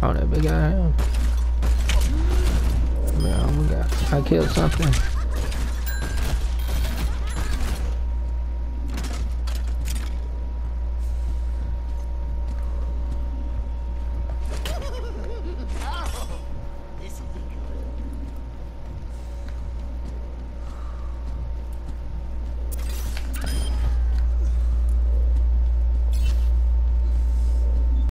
Oh, that big guy. Man. I killed something.